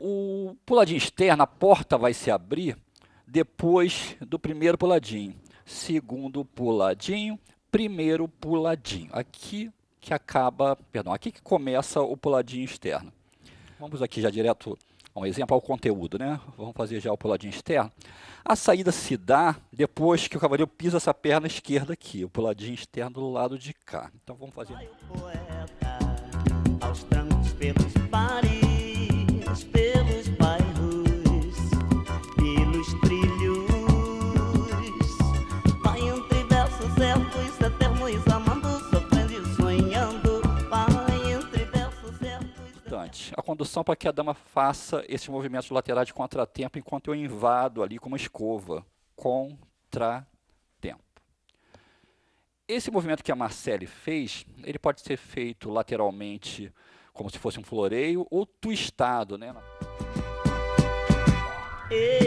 o puladinho externo, a porta vai se abrir depois do primeiro puladinho. Segundo puladinho, primeiro puladinho. Aqui que acaba, perdão, aqui que começa o puladinho externo. Vamos aqui já direto um exemplo ao conteúdo, né? Vamos fazer já o puladinho externo. A saída se dá depois que o cavaleiro pisa essa perna esquerda aqui, o puladinho externo do lado de cá. Então vamos fazer. Poeta, aos trancos pelos a condução para que a dama faça esses movimentos laterais de contratempo enquanto eu invado ali com uma escova. Contratempo. Esse movimento que a Marcelle fez, ele pode ser feito lateralmente, como se fosse um floreio, ou twistado, né? E,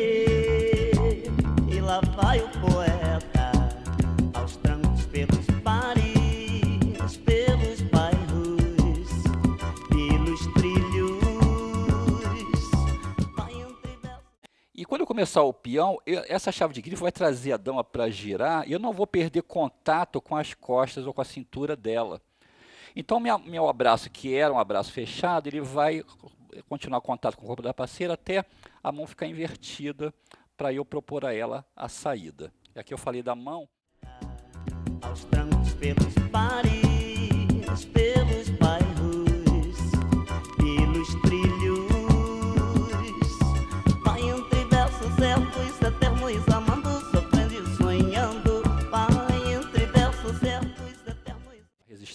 começar o peão, eu, essa chave de grifo vai trazer a dama para girar e eu não vou perder contato com as costas ou com a cintura dela. Então, minha, meu abraço, que era um abraço fechado, ele vai continuar contato com o corpo da parceira até a mão ficar invertida para eu propor a ela a saída. E aqui eu falei da mão. Aos trancos pelos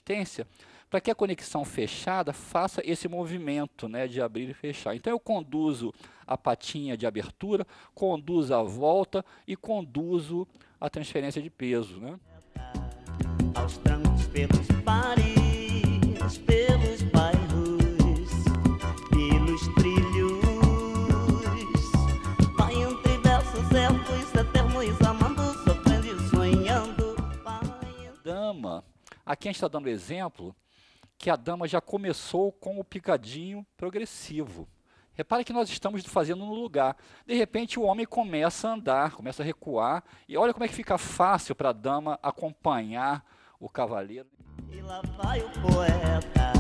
resistência para que a conexão fechada faça esse movimento né, de abrir e fechar. Então eu conduzo a patinha de abertura, conduzo a volta e conduzo a transferência de peso. Né? Aos trancos pelos pares, Aqui a gente está dando exemplo que a dama já começou com o picadinho progressivo. Repare que nós estamos fazendo no lugar. De repente o homem começa a andar, começa a recuar, e olha como é que fica fácil para a dama acompanhar o cavaleiro. E lá vai o poeta,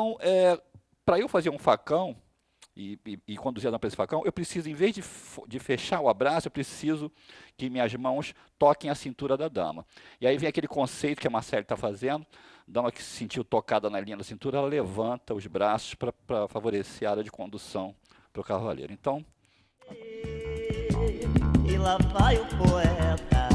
Então, é, para eu fazer um facão e, e, e conduzir a para esse facão, eu preciso, em vez de, de fechar o abraço, eu preciso que minhas mãos toquem a cintura da dama. E aí vem aquele conceito que a Marcele está fazendo, dama que se sentiu tocada na linha da cintura, ela levanta os braços para favorecer a área de condução para o cavaleiro. Então... E lá vai o poeta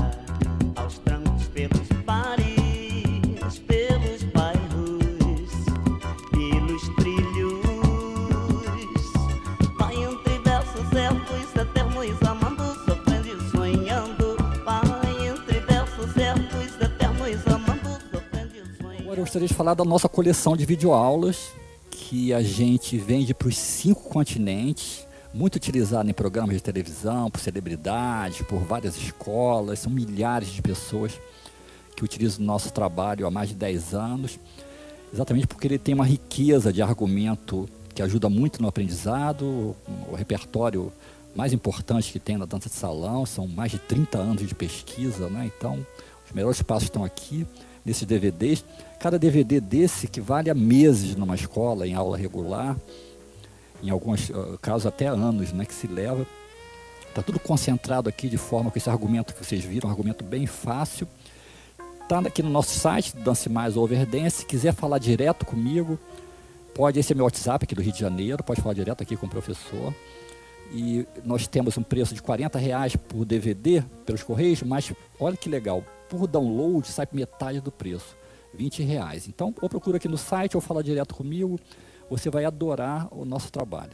gostaria de falar da nossa coleção de videoaulas, que a gente vende para os cinco continentes, muito utilizada em programas de televisão, por celebridades, por várias escolas, são milhares de pessoas que utilizam o nosso trabalho há mais de 10 anos, exatamente porque ele tem uma riqueza de argumento que ajuda muito no aprendizado, o repertório mais importante que tem na dança de salão, são mais de 30 anos de pesquisa, né? então os melhores passos estão aqui nesses DVDs. Cada DVD desse que vale a meses numa escola, em aula regular, em alguns uh, casos até anos, né, que se leva. Está tudo concentrado aqui de forma com esse argumento que vocês viram, um argumento bem fácil. Está aqui no nosso site, Dance Mais Overdance. Se quiser falar direto comigo, pode, esse é meu WhatsApp aqui do Rio de Janeiro, pode falar direto aqui com o professor. E nós temos um preço de 40 reais por DVD pelos Correios, mas olha que legal, por download sai metade do preço, 20 reais. Então, ou procura aqui no site ou fala direto comigo, você vai adorar o nosso trabalho.